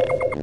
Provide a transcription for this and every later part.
you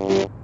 you.